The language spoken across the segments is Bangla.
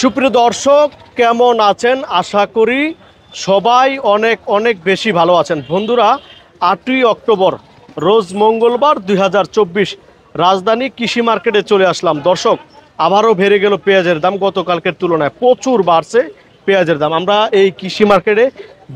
সুপ্রিয় দর্শক, কেমন আছেন? আশা করি সবাই অনেক অনেক বেশি ভালো আছেন। বন্ধুরা, আটই অক্টোবর, রোজ মঙ্গলবার দুই হাজার চব্বিশ, রাজধানী কৃষি মার্কেটে চলে আসলাম। দর্শক, আবারও বেড়ে গেল পেঁয়াজের দাম গতকালকের তুলনায়। প্রচুর বাড়ছে পেঁয়াজের দাম। আমরা এই কৃষি মার্কেটে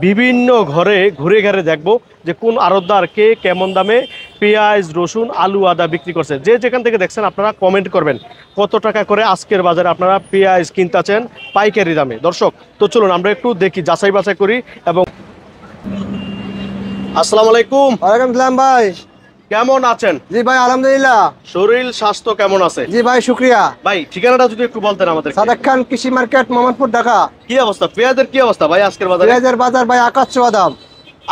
বিভিন্ন ঘরে ঘুরে ঘুরে দেখব যে কোন আড়তদার কে কেমন দামে পেঁয়াজ রসুন আলু আদা বিক্রি করছে। যে যেখান থেকে দেখছেন আপনারা কমেন্ট করবেন কত টাকা করে আজকের বাজারে আপনারা পেঁয়াজ কিনতেছেন পাইকারি দামে। দর্শক তো চলুন আমরা একটু দেখি যাচাই বাছাই করি এবং আসসালামু আলাইকুম। ওয়ালাইকুম সালাম ভাই। কেমন আছেন? জি ভাই আলহামদুলিল্লাহ। শরীর স্বাস্থ্য কেমন আছে? জি ভাই শুক্রিয়া। ভাই ঠিকানাটা যদি একটু বলতেন আমাদের। সাদেক খান কৃষি মার্কেট মোহাম্মদপুর ঢাকা। কি অবস্থা? পেঁয়াজের কি অবস্থা ভাই আজকের বাজার? পেঁয়াজের বাজার ভাই আকাশ দাম।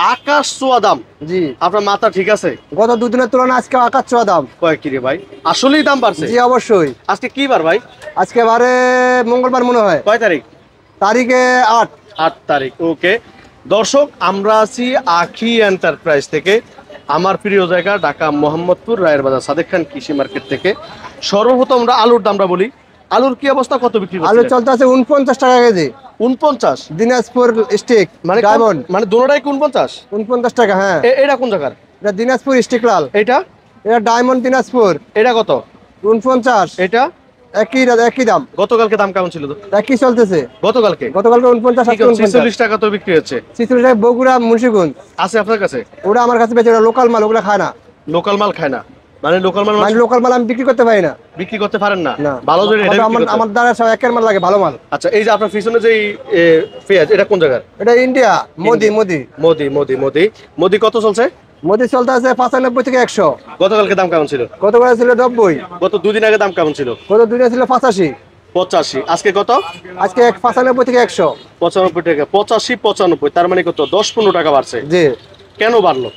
আকাশ ছোঁয়া দাম। জি। আপনার মাথা ঠিক আছে? গত দুদিনের তুলনায় আজকে আকাশ ছোঁয়া দাম। কয়েক রে ভাই? আসলেই দাম বাড়ছে? জি অবশ্যই। আজকে কি বার ভাই? আজকে বারে মঙ্গলবার মনে হয়। কয় তারিখ? তারিখে আট। আট তারিখ ওকে। দর্শক আমরা আছি আখি এন্টারপ্রাইজ থেকে। আমার প্রিয় জায়গা ঢাকা মোহাম্মদপুর রায়ের বাজার সাদেক খান কৃষি মার্কেট থেকে। সর্বপ্রথম আমরা আলুর দামটা বলি। আলুর কি অবস্থা? কত বিক্রি আলু চলতে আছে উনপঞ্চাশ টাকা কেজি। উনপঞ্চাশ দিনাজপুর স্টিক মানে মানে ডায়মন্ড মানে দুটাই উনপঞ্চাশ উনপঞ্চাশ টাকা হ্যাঁ। এটা কোন জায়গার? এটা দিনাজপুর স্টিক লাল। এটা? এটা ডায়মন্ড দিনাজপুর। এটা কত? উনপঞ্চাশ এটা? একই একই দাম। গতকালকে দাম কেমন ছিল? তো একই চলতেছে। গতকালকে? গতকালকে উনপঞ্চাশ আজকে ছেচল্লিশ টাকা তো বিক্রি হচ্ছে। চিত্রটা বগুড়া মুন্সিগঞ্জ। আছে আপনার কাছে? ওরা আমার কাছে বেঁচে ওরা লোকাল মাল ওগুলো খায় না। লোকাল মাল খায় না। মানে লোকাল মাল মানে লোকাল মাল আমি বিক্রি করতে পারি না। বিক্রি করতে পারেন না? ভালো এটা আমার- আমার দ্বারা সব একের মাল লাগে ভালো মাল। আচ্ছা এই যে আপনার পিছনে যে পেঁয়াজ এটা কোন জায়গার? এটা ইন্ডিয়া। মোদি মোদি। মোদি মোদি মোদি। মোদি কত চলছে? মোদি চলতে আছে পঁচানব্বই থেকে একশো। গতকালকে দাম কেমন ছিল? কত করে ছিল নব্বই। গত দুদিন আগে দাম কেমন ছিল? কত দুটো ছিল পঁচাশি। পঁচাশি। আজকে কত? আজকে পঁচানব্বই থেকে একশো। পঁচানব্বই টাকা পঁচাশি পঁচানব্বই। তার মানে কত? দশ পনেরো টাকা বাড়ছে। জি। কেন বাড়লো?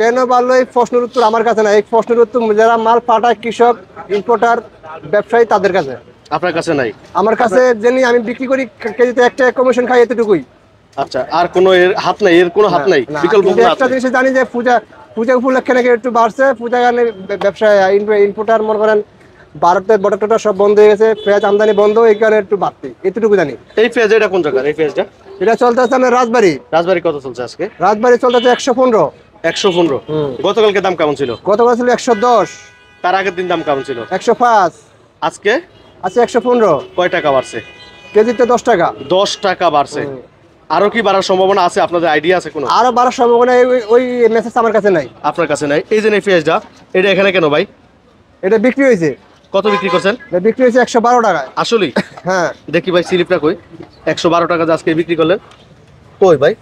কেন বাড়লো এই প্রশ্নের উত্তর আমার কাছে না এই প্রশ্নের উত্তর যারা মাল পাঠায় কৃষক ইম্পোর্টার ব্যবসায়ী তাদের কাছে। আপনার কাছে নাই? আমার কাছে জেনে আমি বিক্রি করি কেজিতে একটা কমিশন খাই এতটুকুই। আচ্ছা আর কোনো এর হাত নাই? এর কোনো হাত নাই? বিকল্প কিন্তু কোনো হাত একটা জিনিস জানি যে পূজা পূজা উপলক্ষে নাকি একটু বাড়ছে। পূজা গানে ব্যবসায় ইনপুটার মনে করেন সব বন্ধ হয়ে গেছে পেঁয়াজ আমদানি বন্ধ এই কারণে একটু বাড়তি। এতটুকু জানি। এই পেঁয়াজ এটা কোন জায়গার? এই পেঁয়াজটা? এটা চলতে আছে আপনার রাজবাড়ি। রাজবাড়ি কত চলছে আজকে? রাজবাড়ি চলতে আছে একশো পনেরো। একশো পনেরো। গতকালকে দাম কেমন ছিল? গতকাল ছিল একশো দশ। তার আগের দিন দাম কেমন ছিল? একশো পাঁচ। আজকে? আছে একশো পনেরো। কয় টাকা বাড়ছে? কেজিতে দশ টাকা। দশ টাকা বাড়ছে। আরও কি বাড়ার সম্ভাবনা আছে? আপনাদের আইডিয়া আছে কোনো? আরও বাড়ার সম্ভাবনা ওই মেসেজ আমার কাছে নাই। আপনার কাছে নাই। এই যে এই পেঁয়াজটা এটা এখানে কেন ভাই? এটা বিক্রি হয়েছে। কত বিক্রি করছেন? বিক্রি হয়েছে একশো বারো টাকায়। আসলেই? হ্যাঁ। দেখি ভাই স্লিপটা কই? একশো বারো টাকা আজকে বিক্রি করলেন। কই ভাই?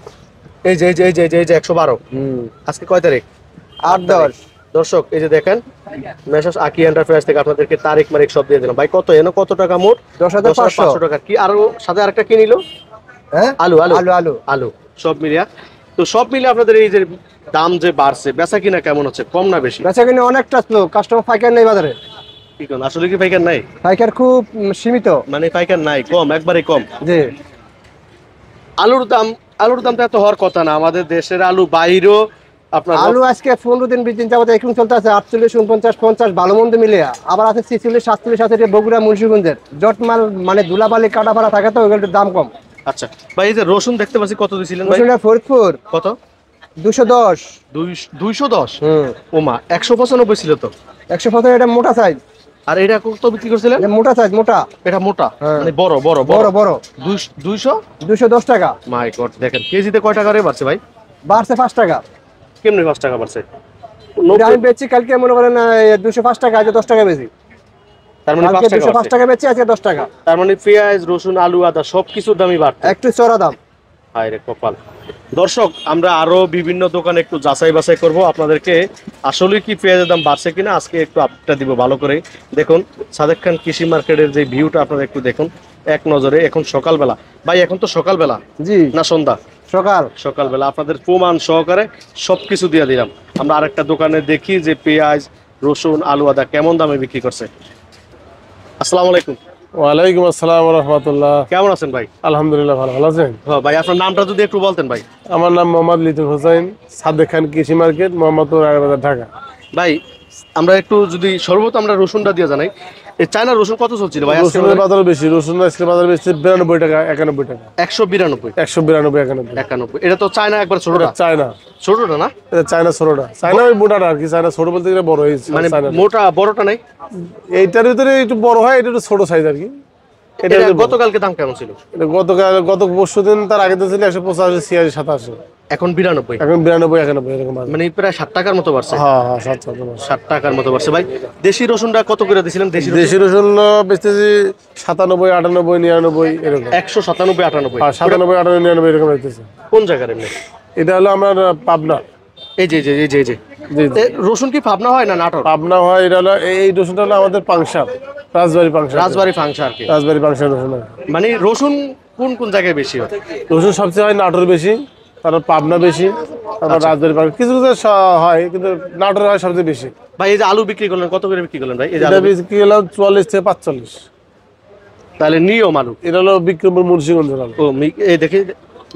এই যে এই যে এই যে এই যে এই যে একশো বারো। আজকে কয় তারিখ? আট দশ দর্শক এই যে দেখেন মেসাস আকি এন্টারপ্রাইজ থেকে আপনাদেরকে তারিখ মারিক সব দিয়ে দিলাম। ভাই কত এনো? কত টাকা মোট? দশ হাজার পাঁচশো। টাকা। কি আরও সাথে আরেকটা কি নিল? হ্যাঁ? আলু আলু। আলু আলু। আলু। সব মিলিয়া। তো সব মিলে আপনাদের এই যে দাম যে বাড়ছে বেচা কিনা কেমন হচ্ছে? কম না বেশি? বেচা কিনা অনেকটা স্লো কাস্টমার পাইকার নেই বাজারে। কি কোন আসলে কি পাইকার নাই? পাইকার খুব সীমিত। মানে পাইকার নাই কম একবারে কম। জি। আলুর দাম আলুর দামটা এত হওয়ার কথা না। আমাদের দেশের আলু বাইরেও আপনার আলু আজকে পনেরো দিন বিশ দিন যাবত এখন চলতে আছে আটচল্লিশ উনপঞ্চাশ পঞ্চাশ ভালো মন্দ মিলে আবার আছে ছিচল্লিশ সাতচল্লিশ আছে বগুড়া মুন্সিগঞ্জের। জট মাল মানে ধুলাবালি কাটা ফাটা থাকে তো ওগুলোর দাম কম। আচ্ছা। ভাই এই যে রসুন দেখতে পাচ্ছি কত দিছিলেন ভাই? রসুনটা ফরিদপুর। কত? দুশো দশ। দুইশ- দশ? হুম। ওমা একশো পঁচানব্বই ছিল তো। একশো পঁচাশ এটা মোটা সাইজ আর এটা কত বিক্রি করছিলেন? মোটা সাইজ মোটা। এটা মোটা? হ্যাঁ। মানে বড় বড় বড়? বড় বড়। দুইশ- দুইশো? দুশো দশ টাকা। মাই গড দেখেন কেজিতে কয় টাকা রে বাড়ছে ভাই? বাড়ছে পাঁচ টাকা। কেমনি পাঁচ টাকা বাড়ছে? আমি বেচছি কালকে মনে করেন দুশো পাঁচ টাকা আজকে দশ টাকা বেশি তার মানে পাঁচ টাকা দুশো পাঁচ বাড়ছে। টাকা বেচছি আজকে দশ টাকা। তার মানে পেঁয়াজ রসুন আলু আদা সব কিছুর দামই বাড়ছে। একটু চড়া দাম। হায় রে কপাল। দর্শক আমরা আরও বিভিন্ন দোকানে একটু যাচাই বাছাই করব। আপনাদেরকে আসলে কি পেঁয়াজের দাম বাড়ছে কিনা আজকে একটু আপডেটটা দিব ভালো করে। দেখুন সাদেক খান কৃষি মার্কেটের যে ভিউটা আপনারা একটু দেখুন এক নজরে। এখন সকালবেলা। ভাই এখন তো সকালবেলা জি। না সন্ধ্যা? সকাল। সকালবেলা। আপনাদের প্রমাণ সহকারে সব কিছু দিয়ে দিলাম। আমরা আরেকটা দোকানে দেখি যে পেঁয়াজ রসুন আলু আদা কেমন দামে বিক্রি করছে। আসসালামু আলাইকুম। ওয়ালাইকুম আসসালাম রহমতুল্লাহ। কেমন আছেন ভাই? আলহামদুলিল্লাহ ভালো ভালো আছেন? হ্যাঁ ভাই আপনার নামটা যদি একটু বলতেন ভাই। আমার নাম মোহাম্মদ লিতুল হোসেন সাদেক খান কৃষি মার্কেট মোহাম্মদপুর আগরবাজার ঢাকা। ভাই আমরা একটু যদি সর্বত আমরা রসুনটা দিয়ে জানাই। এই চায়না রসুন কত চলছিল ভাই? আজকে রসুনের বাজার? বেশি রসুন আজকে বাজার বেশি বিরানব্বই টাকা একানব্বই টাকা। একশো বিরানব্বই। একশো বিরানব্বই একানব্বই। একানব্বই। এটা তো চায়না একবার ছোটটা? চায়না। ছোটটা না? এটা চায়না ছোটটা। চায়না ওই মোটাটা আর কি চায়না ছোট বলতে গেলে বড় হয়েছে মানে মোটা বড়টা নাই? এইটার ভিতরে একটু বড় হয় এটা একটু ছোট সাইজ আর কি। এটা। গতকালকে দাম কেমন ছিল? এটা গতকাল গত পরশু দিন তার আগে ছিল একশো পঁচাশি ছিয়াশি সাতাশি। এখন বিরানব্বই। এখন বিরানব্বই একানব্বই এরকম মানে প্রায় ষাট টাকার মতো বাড়ছে। হ্যাঁ হ্যাঁ সাত সাত ষাট টাকার মতো বাড়ছে। ভাই দেশি রসুনটা কত করে দিয়েছিলেন দেশি দেশি রসুন বেচতেছি সাতানব্বই আটানব্বই নিরানব্বই এরকম। একশো সাতানব্বই আটানব্বই। সাতানব্বই আটানব্বই নিরানব্বই এরকম বেচতেছে। কোন জায়গার এমনি? এটা হলো আপনার পাবনা। এই যে এই যে এই যে। রসুন কি ভাবনা হয় না নাটক পাবনা হয় এটা হলো এই রসুনটা হলো আমাদের পাংশা রাজবাড়ি পাংশা রাজবাড়ি আর কি। রাজবাড়ি পাংশা রসুন মানে রসুন কোন কোন জায়গায় বেশি হয়? রসুন সবচেয়ে হয় নাটোর বেশি। তারপর পাবনা বেশি তারপর রাজবাড়ি পাংশা কিছু কিছু হয় কিন্তু নাটোর হয় সবচেয়ে বেশি। ভাই এই যে আলু বিক্রি করলেন কত করে বিক্রি করলেন ভাই? যে এটা বিক্রি হলো চুয়াল্লিশ থেকে পাঁচচল্লিশ। তাহলে নিয়ম আলু। এটা হলো বিক্রমপুর মুন্সিগঞ্জের আলু। ও এই দেখি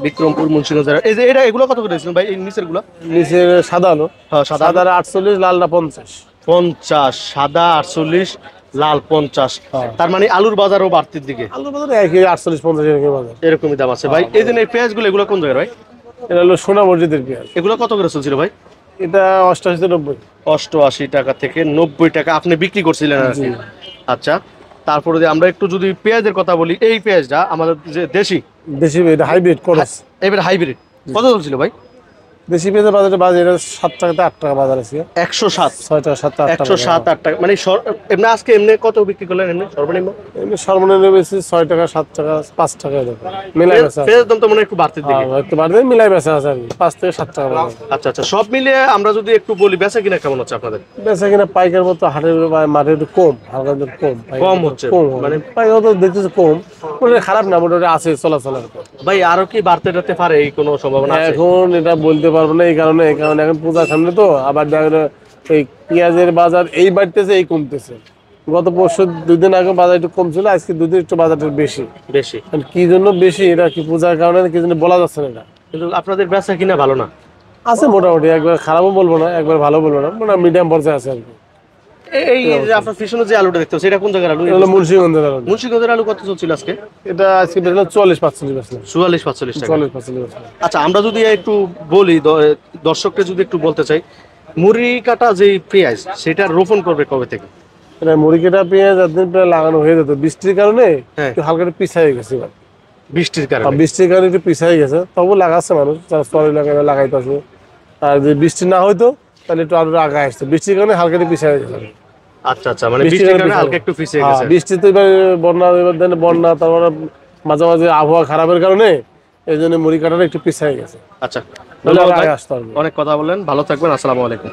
বিক্রমপুর মুন্সিগঞ্জ এই যে এটা এগুলো কত করে দিয়েছিলেন ভাই? এই নিচেরগুলো? নিচে সাদা আলু। হ্যাঁ সাদা সাদা আটচল্লিশ লালটা পঞ্চাশ। পঞ্চাশ সাদা আটচল্লিশ লাল পঞ্চাশ। হ্যাঁ। তার মানে আলুর বাজারও বাড়তির দিকে। আলু বাজার একই আটচল্লিশ পঞ্চাশ এরকম বাজার। এরকমই দাম আছে ভাই। এই দিন এই পেঁয়াজগুলো এগুলো কোন জায়গায় ভাই? এটা হলো সোনা মসজিদের পেঁয়াজ এগুলো কত করে চলছিল ভাই? এটা অষ্টআশি নব্বই। অষ্টআশি টাকা থেকে নব্বই টাকা আপনি বিক্রি করছিলেন আর কি। আচ্ছা তারপরে আমরা একটু যদি পেঁয়াজের কথা বলি এই পেঁয়াজটা আমাদের যে দেশি? দেশি হাইব্রিড করস। এবার হাইব্রিড কত চলছিল ভাই? দেশি পেঁয়াজের বাজারে সাত টাকাতে আট টাকা বাজার আছে একশো সাত। ছয় টাকা সাত টাকা একশো সাত আট টাকা। মানে এমনি আজকে এমনি কত বিক্রি করলেন এমনি? সর্বনিম্ন? এমনি সর্বনিম্ন বেশি ছয় টাকা সাত টাকা পাঁচ টাকা এরকম। মিলাই বেচা পেঁয়াজের দাম তো মনে একটু বাড়তির দিকে। হ্যাঁ, একটু বাড়বে মিলাই বেচা আছে আর পাঁচ থেকে সাত টাকা আচ্ছা আচ্ছা। সব মিলিয়ে আমরা যদি একটু বলি বেচা কিনা কেমন হচ্ছে আপনাদের? বেচা কিনা পাইকার মতো হাটের মাঠে একটু কম হালকা একটু কম। কম হচ্ছে। কম মানে- পাইকার তো দেখতেছি কম মোটামুটি খারাপ না মোটামুটি আছে চলাচলের ভাই আরও কি বাড়তে টাড়তে পারে? এই কোনো সম্ভাবনা এখন এটা বলতে পারব না এই কারণে কারণ এখন পূজার সামনে তো আবার এই পেঁয়াজের বাজার এই বাড়তেছে এই কমতেছে। গত পরশু দুই দিন আগে বাজার একটু কম ছিল আজকে দুই দিন একটু বাজারটা বেশি। বেশি। কি জন্য বেশি এটা কি পূজার কারণে কি জন্য বলা যাচ্ছে না এটা? কিন্তু আপনাদের বেচা কিনা ভালো না? আছে মোটামুটি একবার খারাপও বলব না একবার ভালো বলব না মানে মিডিয়াম পর্যায়ে আছে আর কি। এই যে আপনার পিছনে যে আলুটা দেখতে এটা কোন জায়গার আলু? এটা হলো মুন্সিগঞ্জের আলু। মুন্সিগঞ্জের আলু কত চলছিল আজকে? এটা আজকে বেরোলো চল্লিশ পাঁচচল্লিশ বেচলাম চুয়াল্লিশ পাঁচচল্লিশ টাকা। চল্লিশ পাঁচচল্লিশ বেচলাম আচ্ছা আমরা যদি একটু বলি দর্শককে যদি একটু বলতে চাই মুড়ি কাটা যে পেঁয়াজ সেটা রোপণ করবে কবে থেকে? এটা মুড়ি কেটা পেঁয়াজ একদিন প্রায় লাগানো হয়ে যেত। বৃষ্টির কারণে হ্যাঁ। একটু হালকা একটু পিছাই গেছে। বৃষ্টির কারণে? বৃষ্টির কারণে একটু পিছাই গেছে। তবু লাগাচ্ছে মানুষ যারা লাগাই লাগাইতেছে। আর যদি বৃষ্টি না হইতো তাহলে একটু আলুটা আগে আসতো বৃষ্টির কারণে হালকা একটু পিছাই গেছে। আচ্ছা আচ্ছা মানে বৃষ্টির কারণে হালকা একটু পিছিয়ে হ্যাঁ, গেছে। বৃষ্টি তো এবার বন্যা এবার দেন বন্যা তারপরে মাঝে মাঝে আবহাওয়া খারাপের কারণে এই জন্য মুড়ি কাটাটা একটু পিছিয়ে গেছে। আচ্ছা অনেক কথা বলেন ভালো থাকবেন। আসসালামু আলাইকুম।